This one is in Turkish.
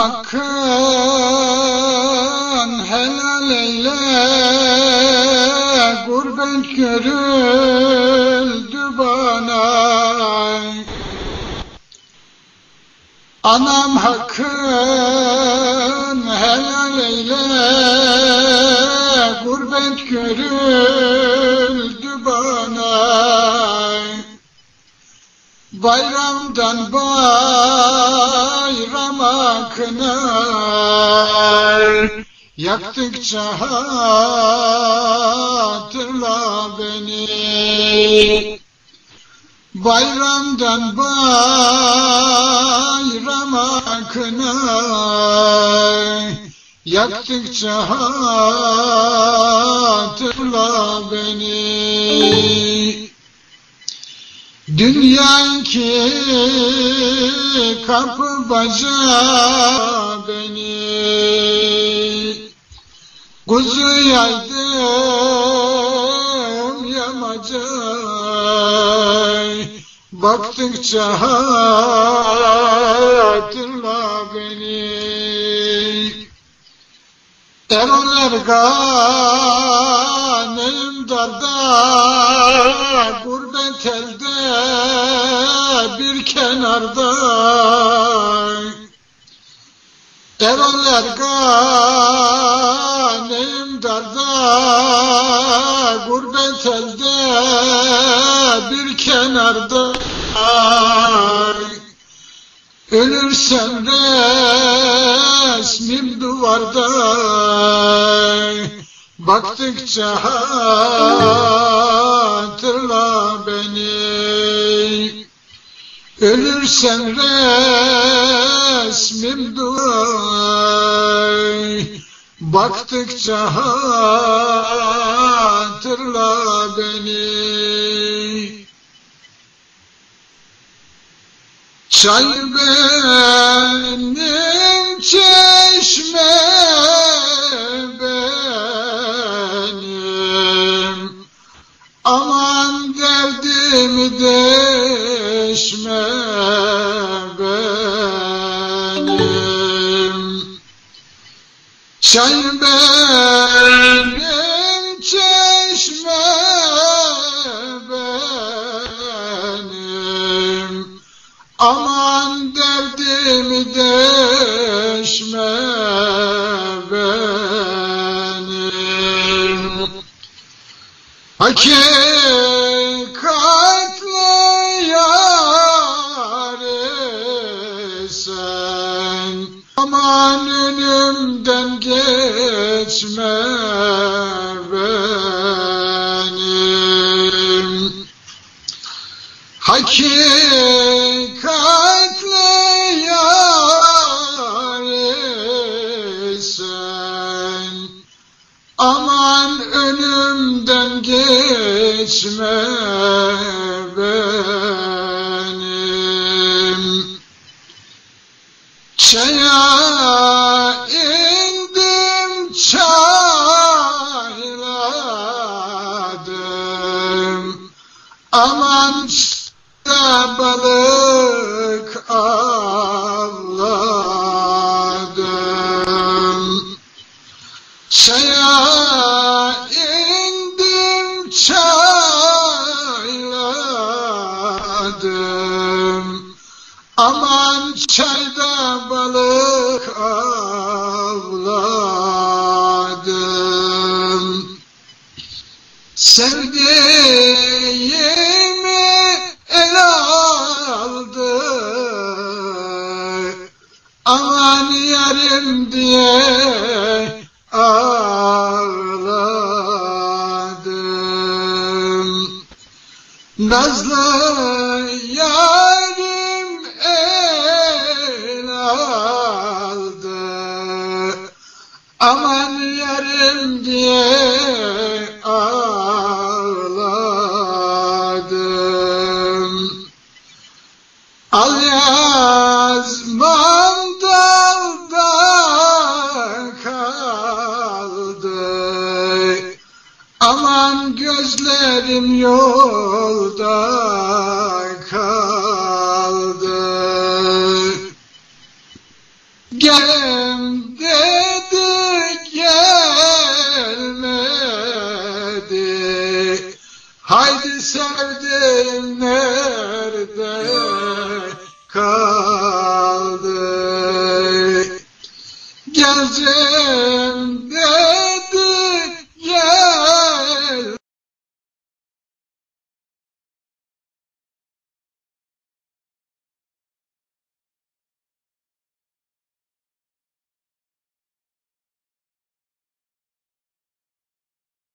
hakkın helal eyle Gurbet görüldü bana Anam hakkın helal eyle Gurbet görüldü bana Bayramdan bayrama kınar Yaktıkça hatırla beni. Bayramdan bayrama kınar Yaktıkça hatırla beni Dünya iki kapı baca beni. Kuzu yaydım yamaca. Baktıkça hatırla beni. Erollar ganem darda Gurbet elde kenarda Erollar ganem darda Gurbet elde bir kenarda. Ölürsem resmim duvarda Baktıkça Ölürsem resmim duvar Baktıkça hatırla beni. Çay benim çeşme Çay benim çeşme benim. Aman derdimi deşme benim. Hakikatli yâre sen Aman önümden geçme benim. Hakikatli yâre sen Aman önümden geçme benim Çaya indim çayladım. Aman da balık avladım. Çaya indim çayladım Sevdiğimi el aldı. Aman yarim diye ağladım. Nazlı yarim el aldı. Aman yarim diye ağladım gözlerim yolda kaldı. Gideceğim dedi gelmedi. Haydi sevdim nerede kaldı? Geleceğim